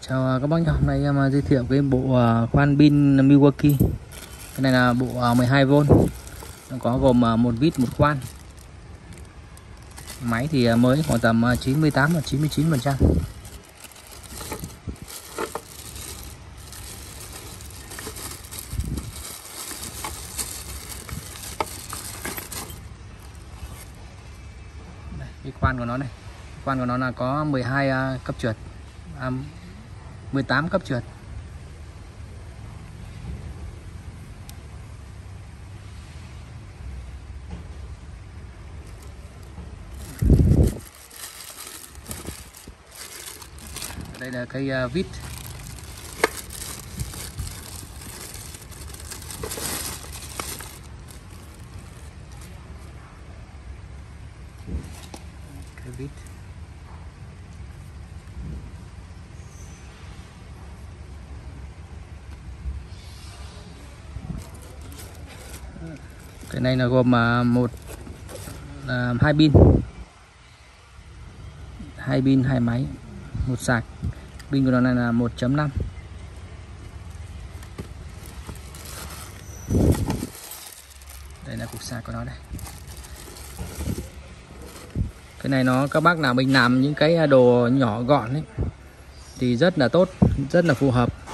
Chào à, các bác nhé, hôm nay em à, giới thiệu cái bộ à, khoan pin Milwaukee. Cái này là bộ 12V Nó có gồm một vít một khoan. Máy thì mới khoảng tầm 98 và 99 phần trăm. Cái khoan của nó này. Khoan của nó là có 12 cấp trượt. 18 cấp trượt. Đây là cây uh, vít. Cây vít. Cái này là gồm à, một à, hai pin. Hai pin hai máy một sạc. Pin của nó này là 1.5 đây là cục sạc của nó đây. Cái này nó các bác nào mình làm những cái à, đồ nhỏ gọn ấy thì rất là tốt rất là phù hợp.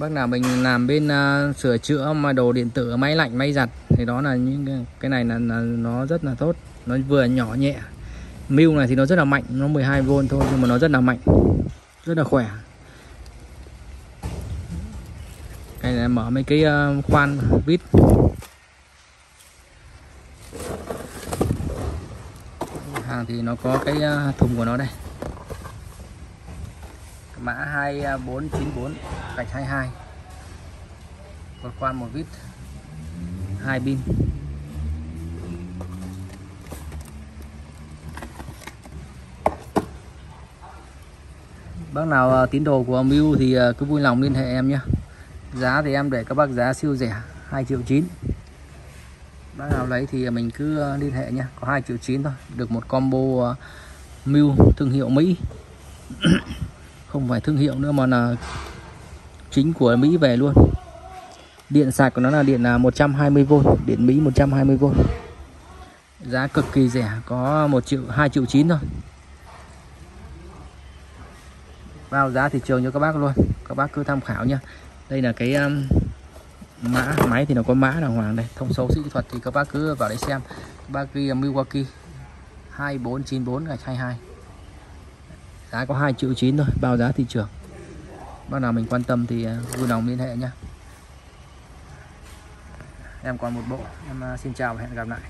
Bác nào mình làm bên uh, sửa chữa mà đồ điện tử máy lạnh máy giặt thì đó là những cái, cái này là, là nó rất là tốt. Nó vừa nhỏ nhẹ. Mưu này thì nó rất là mạnh nó 12V thôi nhưng mà nó rất là mạnh rất là khỏe. Cái này mở mấy cái uh, khoan vít. Hàng thì nó có cái uh, thùng của nó đây. Mã 2494 gạch 22 một khoan một vít, hai pin. Bác nào ờ, tín đồ của Mưu thì ờ, cứ vui lòng liên hệ em nhé. Giá thì em để các bác giá siêu rẻ 2 triệu 9 bác nào lấy thì mình cứ ờ, liên hệ nhé, có 2 triệu 9 thôi. Được một combo Mưu thương hiệu Mỹ. Không phải thương hiệu nữa mà là chính của Mỹ về luôn. Điện sạc của nó là điện là 120V điện Mỹ 120V giá cực kỳ rẻ có 1 triệu 2 triệu 9 thôi. Vào giá thị trường cho các bác luôn các bác cứ tham khảo nha đây là cái um, mã máy thì nó có mã đàng hoàng đây thông số kỹ thuật thì các bác cứ vào đấy xem. Các bác ghi Milwaukee 2494 gạch 22 giá có 2 triệu 9 thôi bao giá thị trường bác nào mình quan tâm thì à, vui lòng liên hệ nhé em còn một bộ. Em à, xin chào và hẹn gặp lại.